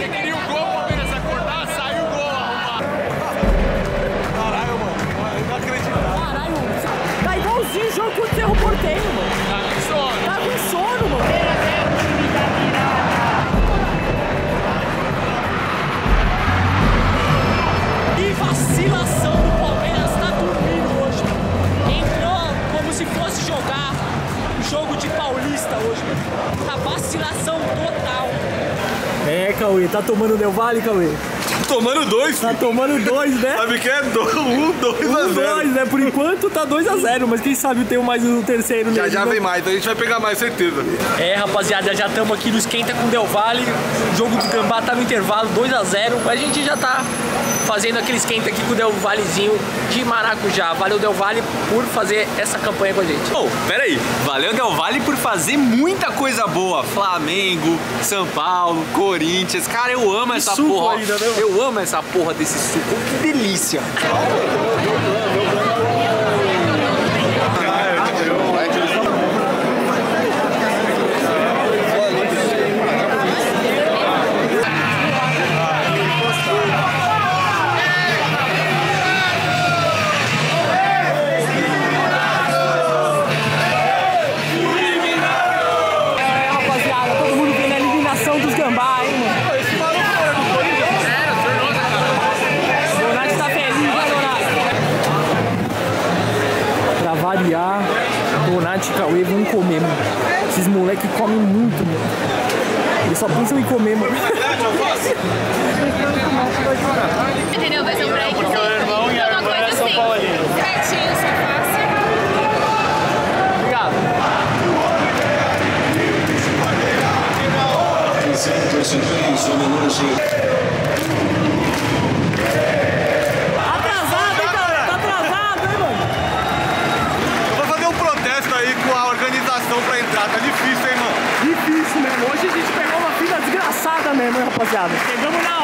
Você tá tomando Del Vale, Cauê? Tomando dois. Tá tomando dois, né? Sabe que é? Do, um, dois a Um, zero. dois, né? Por enquanto tá 2 a 0 mas quem sabe tem mais um terceiro Já já não? vem mais, então a gente vai pegar mais, certeza. É, rapaziada, já estamos aqui no Esquenta com o Del Valle. O jogo do Gambá tá no intervalo, 2 a 0 mas a gente já tá fazendo aquele esquenta aqui com o Del Vallezinho de Maracujá. Valeu, Del Valle, por fazer essa campanha com a gente. Ô, peraí. Valeu, Del Valle, por fazer muita coisa boa. Flamengo, São Paulo, Corinthians. Cara, eu amo essa suco porra. ainda, né, eu amo essa porra desse suco. Que delícia. Cauê vão comer, mano. Esses moleque comem muito, mano. Eles só pensam em comer, mano. Entendeu? Vai ser um break. Porque o irmão e a irmã é São Paulino. Certinho, só fácil. Obrigado. Rapaziada? Chegamos na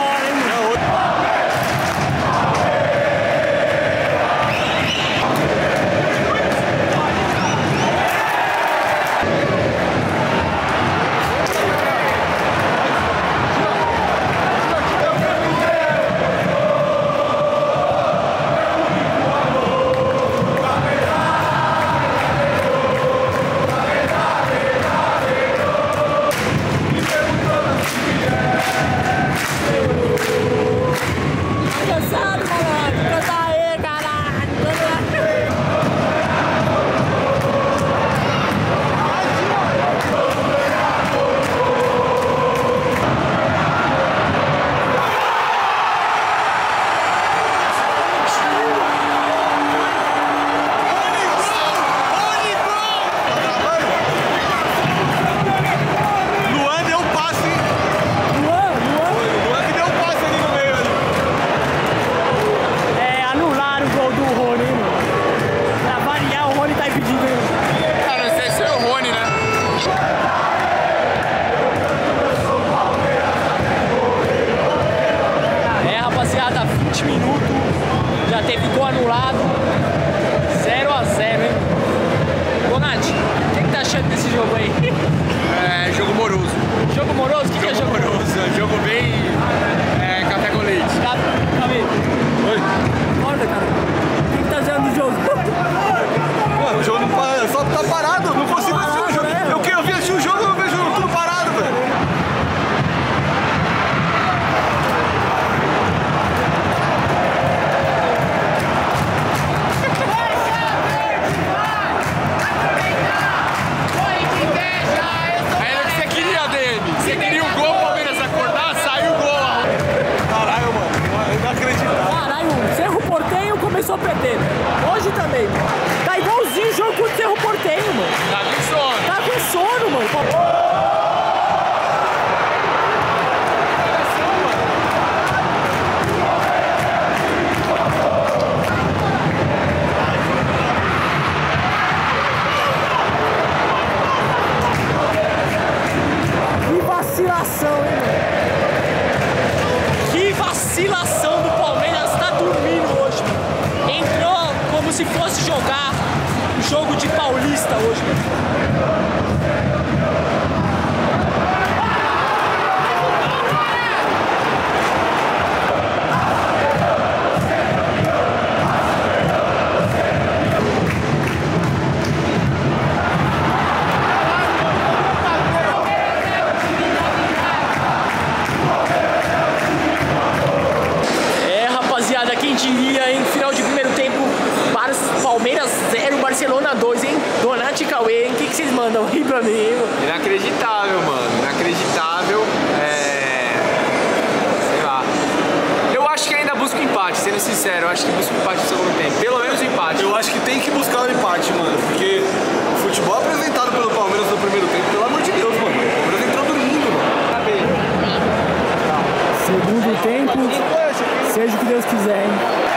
para, só tá parado. fosse jogar o jogo de Paulista hoje, é rapaziada quem diria? Barcelona 2, hein? Donati Cauê, hein? O que, que vocês mandam aí pra mim, mano? Inacreditável, mano. Inacreditável. É. Sei lá. Eu acho que ainda busco empate, sendo sincero. Eu acho que busco empate no segundo tempo. Pelo menos empate. Eu acho que tem que buscar o empate, mano. Porque o futebol apresentado pelo Palmeiras no primeiro tempo, pelo amor de Deus, mano. O Palmeiras entrou dormindo, mano. Segundo tempo, seja o que Deus quiser, hein?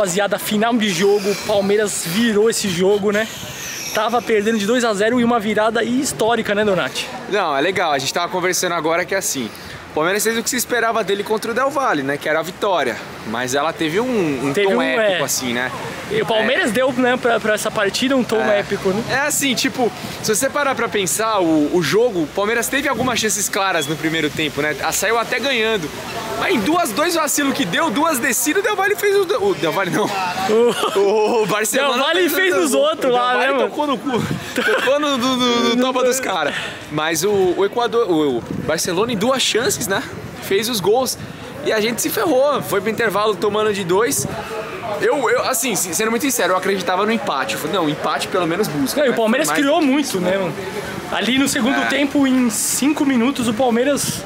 Rapaziada, final de jogo, Palmeiras virou esse jogo, né? Tava perdendo de 2 a 0 e uma virada histórica, né, Donati? Não, é legal. A gente tava conversando agora que é assim. O Palmeiras fez o que se esperava dele contra o Del Valle, né? Que era a vitória. Mas ela teve um, um Teve tom um, épico, é. assim, né? E o Palmeiras deu, né, pra, pra essa partida um tom épico, né? É assim, tipo, se você parar pra pensar, o, o jogo, o Palmeiras teve algumas chances claras no primeiro tempo, né? A- Saiu até ganhando. Mas em duas, dois vacilos que deu, duas descidas, o Del Valle fez o. O Del Valle não. O, o Barcelona. Del Valle fez nos outros lá, né, mano? tocou no cu. Tocou no, no, no, no topa dos caras. Mas o, o Equador, o, o Barcelona, em duas chances, né? Fez os gols. E a gente se ferrou. Foi pro intervalo tomando de dois. Eu, eu, assim, sendo muito sincero, eu acreditava no empate. Eu falei, não, empate pelo menos busca. Não, e o né? Palmeiras Mas- criou muito, né, mano? Ali no segundo É. tempo, em 5 minutos, o Palmeiras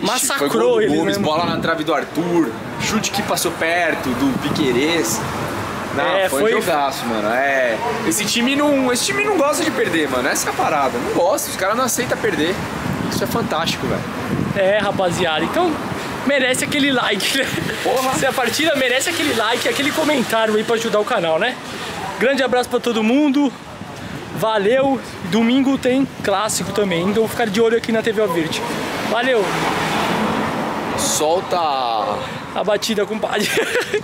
massacrou Gomes, né, mano? bola na trave do Arthur, chute que passou perto do Piquerez. Não, É, foi, foi- um jogaço, mano. É, esse time não, esse time não gosta de perder, mano. Essa é a parada. Não gosta, os caras não aceitam perder. Isso é fantástico, velho. É, rapaziada. Então, merece aquele like, né? Porra. Se a partida merece aquele like, aquele comentário aí pra ajudar o canal, né? Grande abraço pra todo mundo. Valeu. Domingo tem clássico também, então ficar de olho aqui na TV Alverde. Valeu. Solta. A batida, compadre.